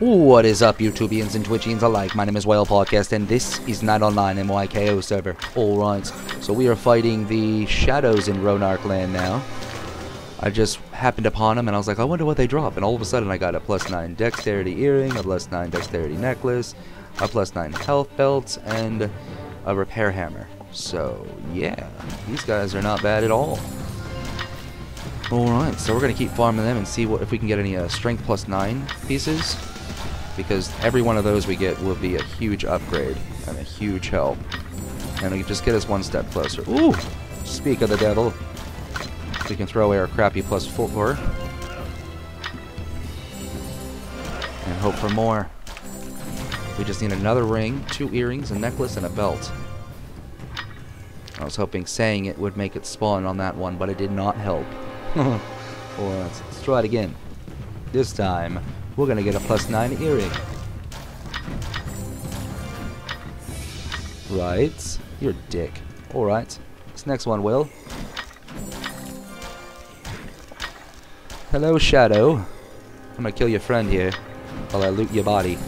What is up, YouTubians and Twitchians alike? My name is Whale Podcast, and this is Knight Online MYKO server. Alright, so we are fighting the shadows in Ronark land now. I just happened upon them, and I was like, I wonder what they drop. And all of a sudden, I got a plus 9 dexterity earring, a plus 9 dexterity necklace, a plus 9 health belt, and a repair hammer. So, yeah, these guys are not bad at all. Alright, so we're going to keep farming them and see what if we can get any uh, strength plus 9 pieces. Because every one of those we get will be a huge upgrade and a huge help. And it just get us one step closer. Ooh! Speak of the devil. We can throw away our crappy plus 4. And hope for more. We just need another ring, two earrings, a necklace, and a belt. I was hoping saying it would make it spawn on that one, but it did not help. or let's, let's try it again. This time, we're gonna get a plus 9 earring. Right. You're a dick. Alright. This next one will. Hello, Shadow. I'm gonna kill your friend here while I loot your body.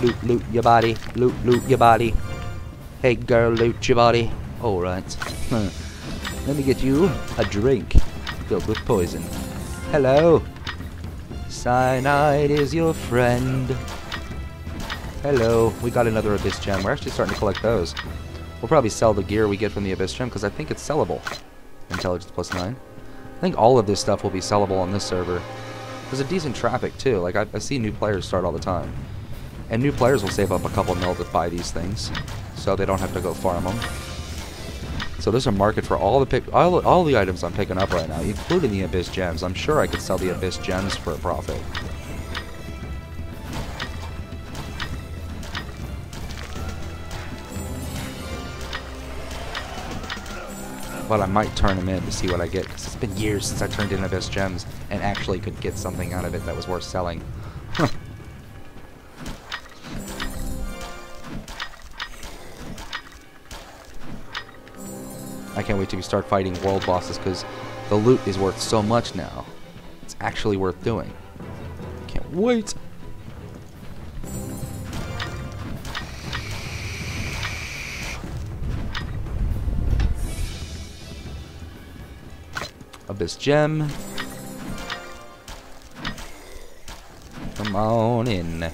Loot, loot your body. Loot, loot your body. Hey, girl, loot your body. Alright. Let me get you a drink filled with poison. Hello. Cyanide is your friend. Hello. We got another Abyss Gem. We're actually starting to collect those. We'll probably sell the gear we get from the Abyss Gem because I think it's sellable. Intelligence plus 9. I think all of this stuff will be sellable on this server. There's a decent traffic too. Like I, I see new players start all the time. And new players will save up a couple mil to buy these things. So they don't have to go farm them. So there's a market for all the pick, all, all the items I'm picking up right now, including the Abyss Gems. I'm sure I could sell the Abyss Gems for a profit. But I might turn them in to see what I get, because it's been years since I turned in Abyss Gems and actually could get something out of it that was worth selling. I can't wait to start fighting world bosses because the loot is worth so much now. It's actually worth doing. Can't wait. Abyss Gem. Come on in.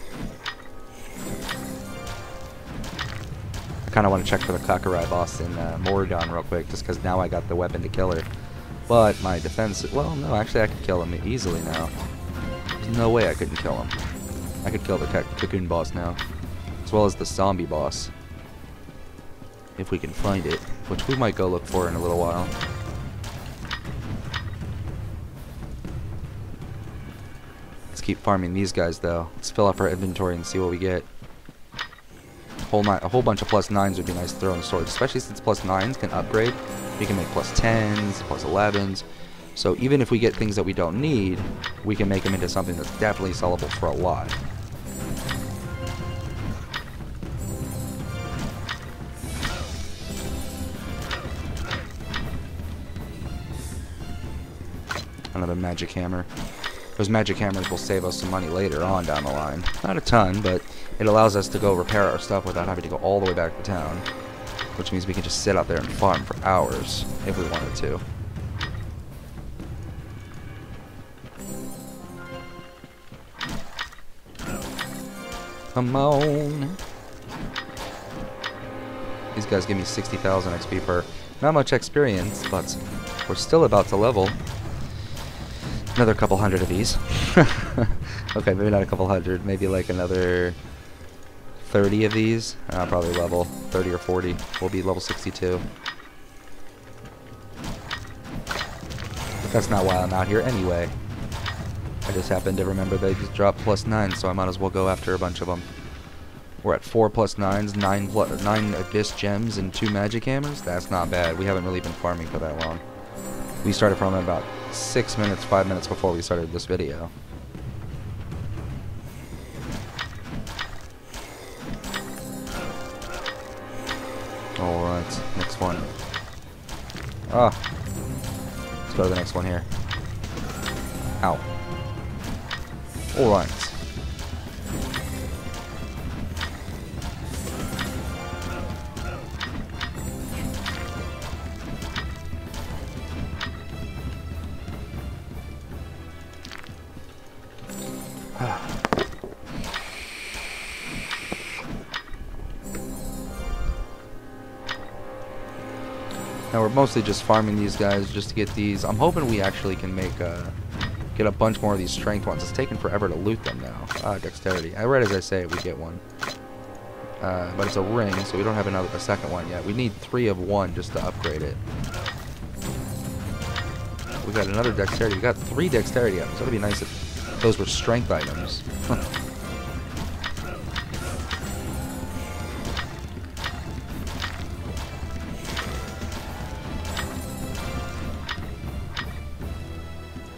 Kind of want to check for the Kakurai boss in uh, Moradon real quick, just because now I got the weapon to kill her. But my defense... Well, no, actually I could kill him easily now. There's no way I couldn't kill him. I could kill the Cocoon boss now. As well as the zombie boss. If we can find it. Which we might go look for in a little while. Let's keep farming these guys, though. Let's fill up our inventory and see what we get whole a whole bunch of 9s would be nice to throw in especially since 9s can upgrade. We can make 10s, plus 11s. So even if we get things that we don't need, we can make them into something that's definitely sellable for a lot. Another magic hammer. Those magic hammers will save us some money later on down the line. Not a ton, but it allows us to go repair our stuff without having to go all the way back to town. Which means we can just sit out there and farm for hours if we wanted to. Come on. These guys give me 60,000 XP per. Not much experience, but we're still about to level. Another couple hundred of these. okay, maybe not a couple hundred, maybe like another 30 of these. I'll probably level 30 or 40. We'll be level 62. But that's not why I'm out here anyway. I just happened to remember they just dropped plus 9, so I might as well go after a bunch of them. We're at 4 plus 9s, 9, plus, 9 Abyss Gems, and 2 Magic Hammers. That's not bad. We haven't really been farming for that long. We started farming about six minutes, five minutes before we started this video. Alright, next one. Ah. Let's go to the next one here. Ow. Alright. Now we're mostly just farming these guys just to get these. I'm hoping we actually can make uh, get a bunch more of these strength ones. It's taking forever to loot them now. Ah, dexterity. I read as I say we get one. Uh, but it's a ring, so we don't have another a second one yet. We need three of one just to upgrade it. We got another dexterity. We got three dexterity items. That'd be nice if those were strength items.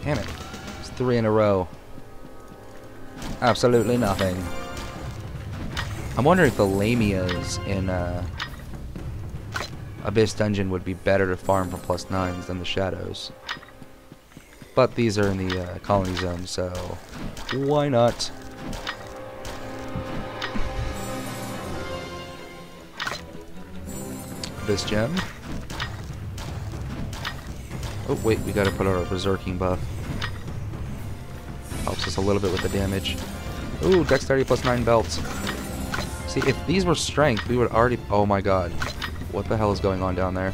Damn it. It's three in a row. Absolutely nothing. I'm wondering if the lamias in uh, Abyss Dungeon would be better to farm for plus nines than the shadows. But these are in the uh, colony zone, so why not? This gem. Oh wait, we gotta put our berserking buff. Helps us a little bit with the damage. Ooh, dexterity plus 9 belts. See, if these were strength, we would already... Oh my god. What the hell is going on down there?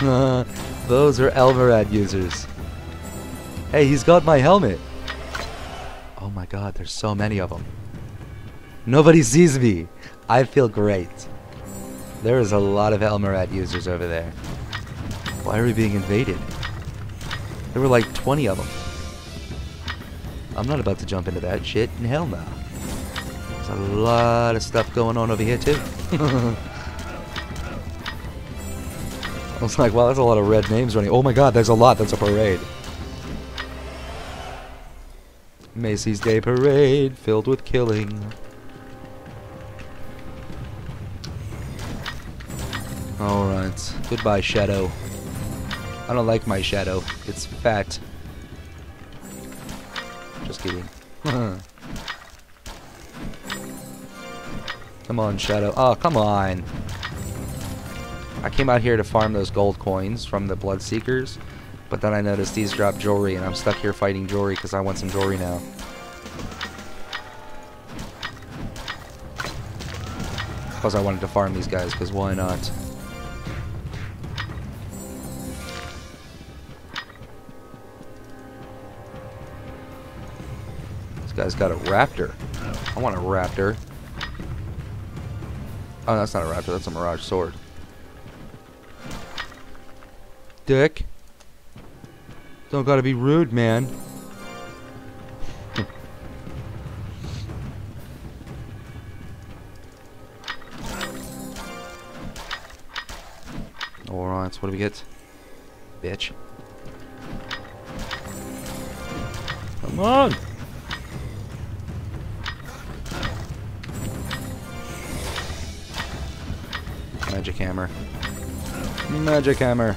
Those are El Morad users. Hey, he's got my helmet. Oh my god, there's so many of them. Nobody sees me. I feel great. There is a lot of El Morad users over there. Why are we being invaded? There were like 20 of them. I'm not about to jump into that shit. In hell no. There's a lot of stuff going on over here too. I was like, wow, that's a lot of red names running. Oh my god, there's a lot. That's a parade. Macy's Day Parade filled with killing. Alright. Goodbye, Shadow. I don't like my shadow. It's fat. Just kidding. come on, Shadow. Oh, come on. I came out here to farm those gold coins from the Bloodseekers, but then I noticed these drop jewelry, and I'm stuck here fighting jewelry because I want some jewelry now. Plus I wanted to farm these guys, because why not? This guy's got a raptor. I want a raptor. Oh, that's not a raptor. That's a Mirage Sword. Dick. Don't gotta be rude, man. Alright, so what do we get? Bitch. Come on! Magic hammer. Magic hammer.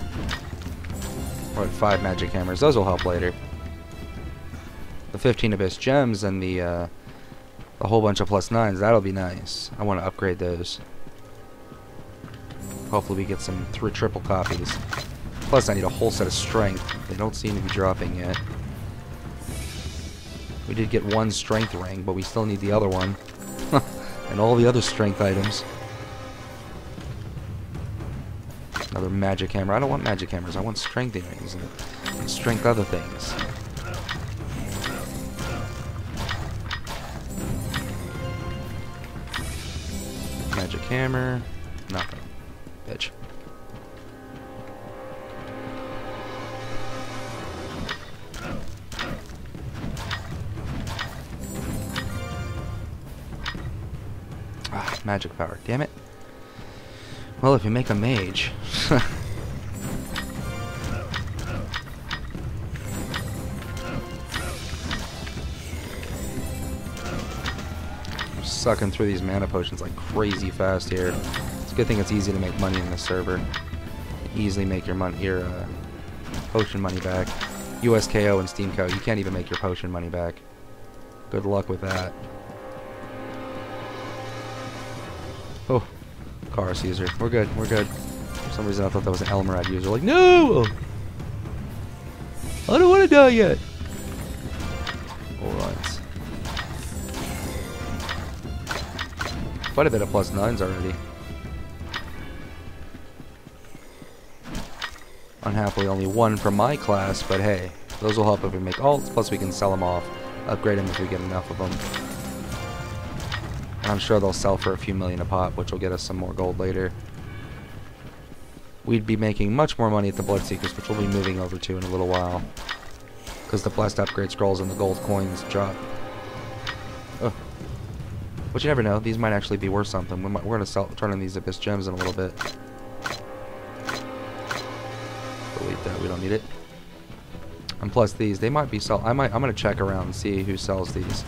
Five magic hammers. Those will help later. The 15 abyss gems and the uh, a whole bunch of plus nines. That'll be nice. I want to upgrade those. Hopefully we get some three triple copies. Plus I need a whole set of strength. They don't seem to be dropping yet. We did get one strength ring, but we still need the other one. and all the other strength items. Another magic hammer. I don't want magic hammers. I want strength and, and strength other things. Magic hammer. Nothing. Bitch. Ah, magic power. Damn it. Well, if you make a mage. sucking through these mana potions like crazy fast here. It's a good thing it's easy to make money in this server. easily make your money, your uh, potion money back. USKO and SteamCO, you can't even make your potion money back. Good luck with that. Oh, car user. We're good, we're good some reason I thought that was an El Morad user. Like, no! I don't want to die yet! Alright. Quite a bit of plus nines already. Unhappily only one from my class, but hey, those will help if we make alts, plus we can sell them off, upgrade them if we get enough of them. And I'm sure they'll sell for a few million a pop, which will get us some more gold later. We'd be making much more money at the Bloodseekers, which we'll be moving over to in a little while. Because the blessed upgrade scrolls and the gold coins drop. Ugh. But you never know, these might actually be worth something. We are going to sell, turn in these Abyss gems in a little bit. Delete that, we don't need it. And plus these, they might be sell. I might. I'm gonna check around and see who sells these,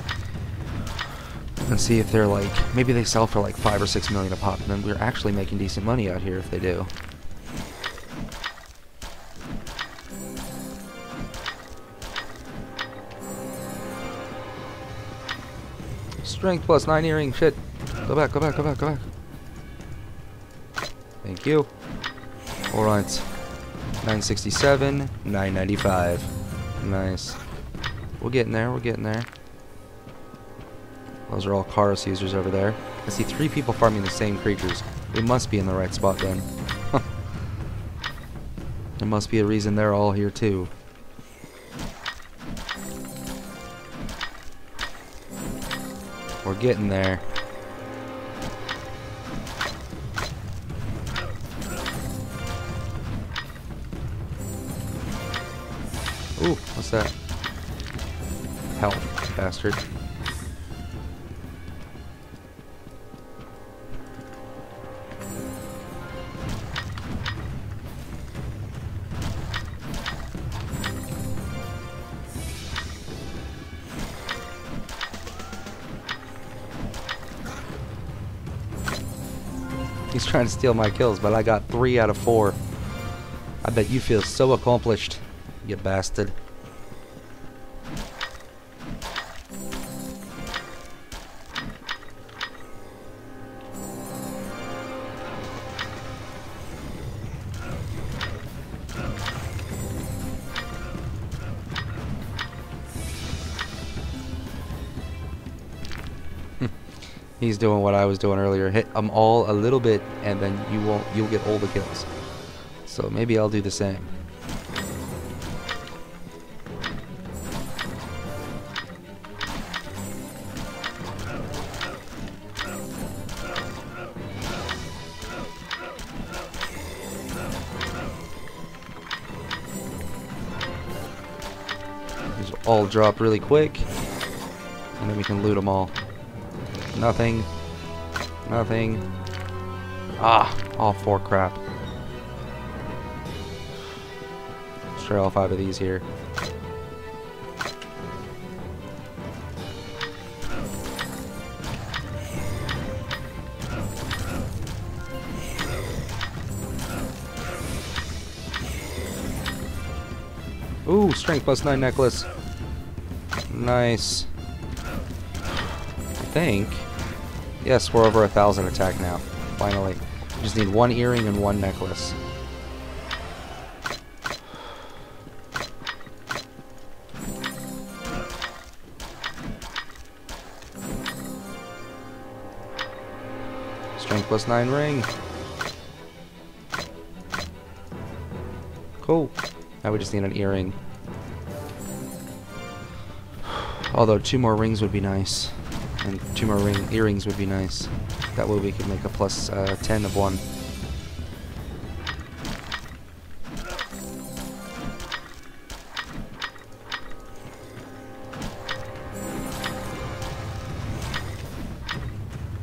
and see if they're like maybe they sell for like five or six million a pop. And then we're actually making decent money out here if they do. Strength plus nine earring. Shit. Go back. Go back. Go back. Go back. Thank you. All right. 967, 995. Nice. We're getting there, we're getting there. Those are all Karus users over there. I see three people farming the same creatures. We must be in the right spot then. there must be a reason they're all here too. We're getting there. Ooh, what's that? Health, bastard. Trying to steal my kills, but I got three out of four. I bet you feel so accomplished you bastard. He's doing what I was doing earlier. Hit them all a little bit, and then you won't. You'll get all the kills. So maybe I'll do the same. all drop really quick. And then we can loot them all. Nothing. Nothing. Ah, all four crap. Let's try all five of these here. Ooh, strength plus nine necklace. Nice. I think. Yes, we're over a thousand attack now. Finally. We just need one earring and one necklace. Strength plus 9 ring. Cool. Now we just need an earring. Although two more rings would be nice. And two more ring earrings would be nice. That way we could make a plus, uh, 10 of one.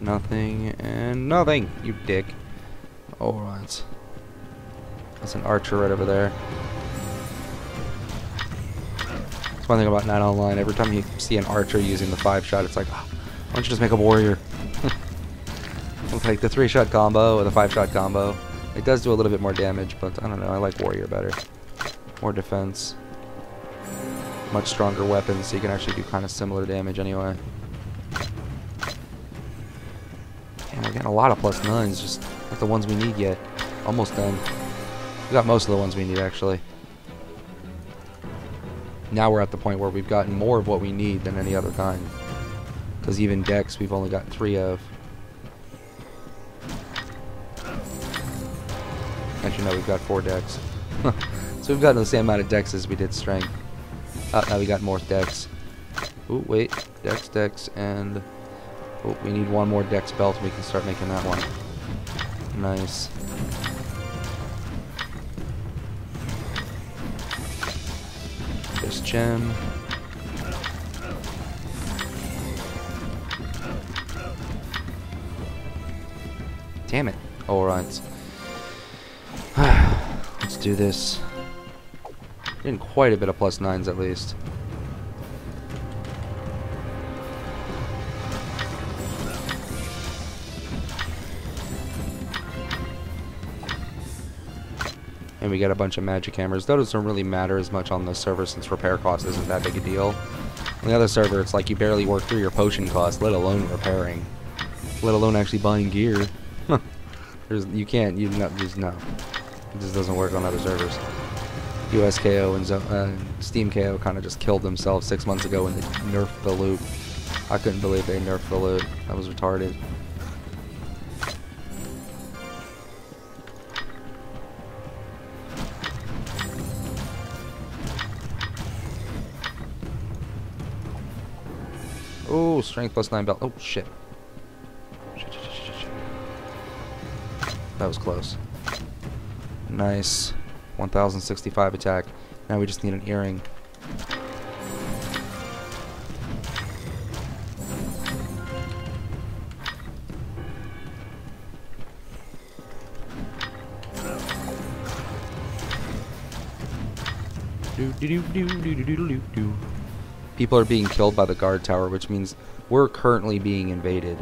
Nothing and nothing, you dick. Alright. That's an archer right over there. That's one thing about Knight Online. Every time you see an archer using the five shot, it's like, oh, why don't you just make a warrior? like the three shot combo or the five shot combo. It does do a little bit more damage, but I don't know. I like warrior better. More defense. Much stronger weapons, so you can actually do kind of similar damage anyway. And we're getting a lot of plus nines, just not the ones we need yet. Almost done. We got most of the ones we need actually now we're at the point where we've gotten more of what we need than any other kind. Because even decks we've only got three of. Actually, no, we've got four decks. so we've gotten the same amount of decks as we did strength. Oh, now we got more decks. Ooh, wait. Dex, dex, and... Oh, we need one more dex belt and we can start making that one. Nice. This gem. Damn it. Oh, Alright. Let's do this. Getting quite a bit of plus nines at least. And we got a bunch of magic hammers. Those don't really matter as much on the server since repair cost isn't that big a deal. On the other server, it's like you barely work through your potion cost, let alone repairing. Let alone actually buying gear. There's, you can't, you no, just no. It just doesn't work on other servers. USKO and uh, Steam KO kind of just killed themselves six months ago when they nerfed the loot. I couldn't believe they nerfed the loot. That was retarded. Oh, strength plus 9 belt. Oh, shit. That was close. Nice. 1065 attack. Now we just need an earring. People are being killed by the guard tower, which means we're currently being invaded.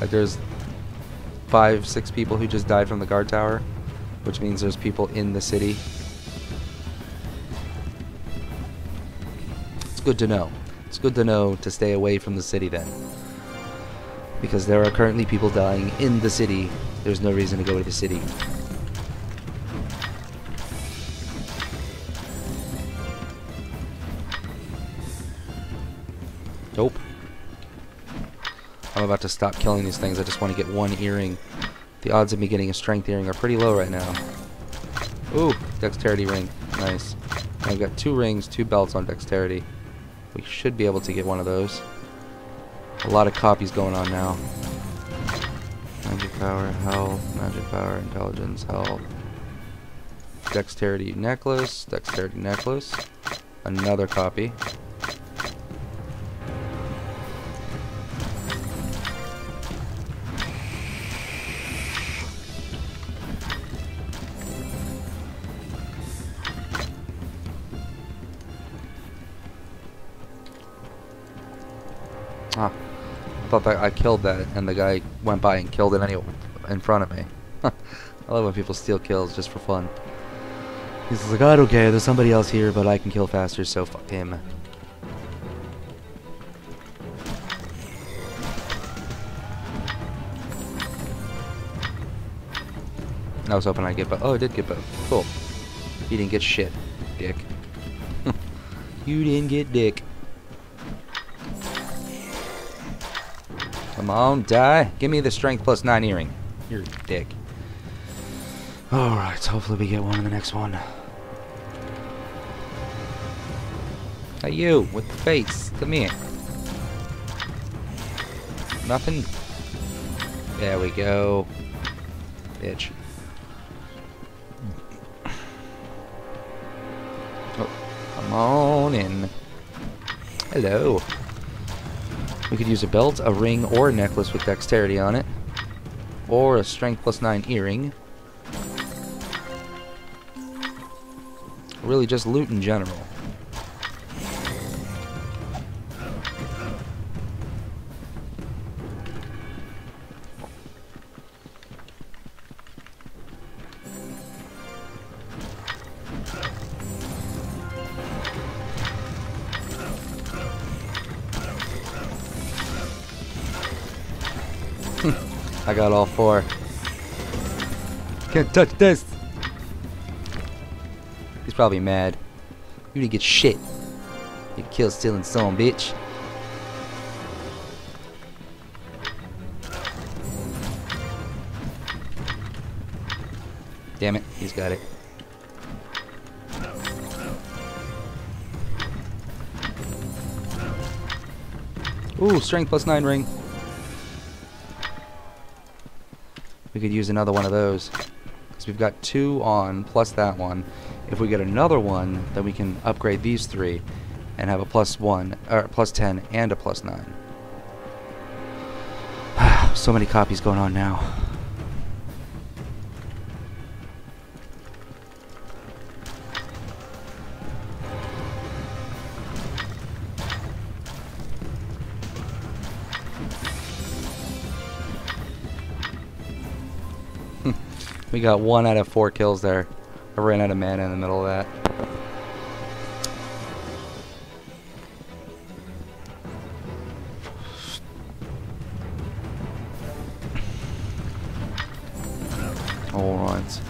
Like there's five, six people who just died from the guard tower, which means there's people in the city. It's good to know. It's good to know to stay away from the city then. Because there are currently people dying in the city. There's no reason to go to the city. About to stop killing these things. I just want to get one earring. The odds of me getting a strength earring are pretty low right now. Ooh, dexterity ring. Nice. I've got two rings, two belts on dexterity. We should be able to get one of those. A lot of copies going on now. Magic power, health, magic power, intelligence, health. Dexterity necklace, dexterity necklace. Another copy. Thought that I killed that, and the guy went by and killed it anyway in front of me. I love when people steal kills just for fun. He's like, I don't care, there's somebody else here, but I can kill faster, so fuck him. I was hoping I'd get both. Oh, I did get both. Cool. You didn't get shit, dick. you didn't get dick. Come on, die. Give me the strength plus 9 earring. You're a dick. Alright, hopefully we get one in the next one. Hey you, with the face. Come here. Nothing? There we go. Bitch. Oh, come on in. Hello. We could use a belt, a ring, or a necklace with dexterity on it. Or a strength plus 9 earring. Really just loot in general. Got all four. Can't touch this. He's probably mad. You didn't get shit. You kill stealing son, bitch. Damn it, he's got it. Ooh, strength plus 9 ring. We could use another one of those. Because we've got two on, plus that one. If we get another one, then we can upgrade these three and have a plus 1, or plus 10 and a plus 9. so many copies going on now. We got one out of four kills there. I ran out of mana in the middle of that. Alright.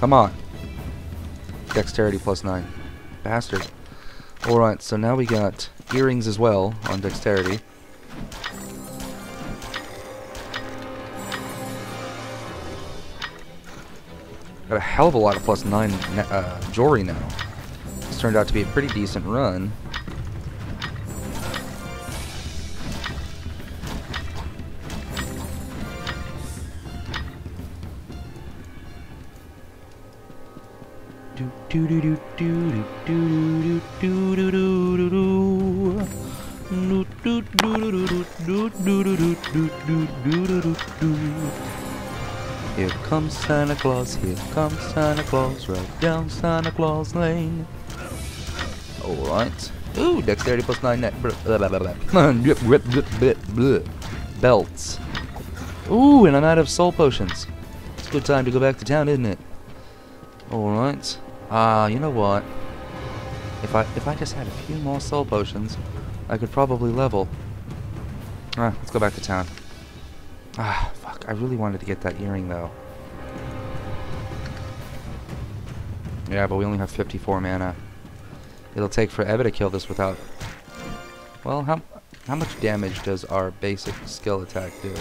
Come on. Dexterity plus 9. Bastard. Alright, so now we got earrings as well on dexterity. Got a hell of a lot of plus 9 uh, jewelry now. This turned out to be a pretty decent run. Do do do do do do do do do do do comes Santa Claus, here comes Santa Claus, right down Santa Claus Lane. Alright. Ooh, dexterity plus 9 net. Belts. Ooh, and I'm out of soul potions. It's a good time to go back to town, isn't it? Alright. Ah, uh, you know what? If I if I just had a few more soul potions, I could probably level. Ah, let's go back to town. Ah, fuck. I really wanted to get that earring, though. Yeah, but we only have 54 mana. It'll take forever to kill this without... Well, how, how much damage does our basic skill attack do?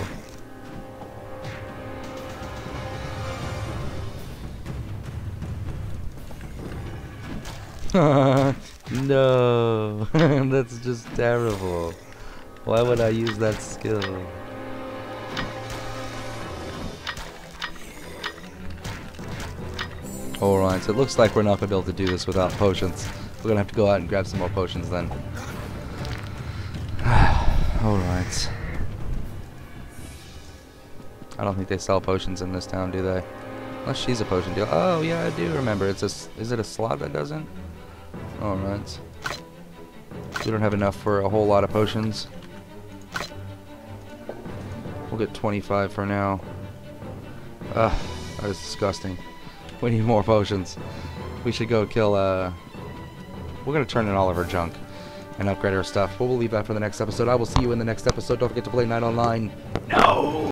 no, that's just terrible. Why would I use that skill? Alright, so it looks like we're not going to be able to do this without potions. We're going to have to go out and grab some more potions then. Alright. I don't think they sell potions in this town, do they? Unless she's a potion dealer. Oh, yeah, I do remember. It's a, is it a slot that doesn't? Alright. We don't have enough for a whole lot of potions. We'll get 25 for now. Ugh, that is disgusting. We need more potions. We should go kill, uh... We're gonna turn in all of our junk and upgrade our stuff. We'll leave that for the next episode. I will see you in the next episode. Don't forget to play Knight Online. No!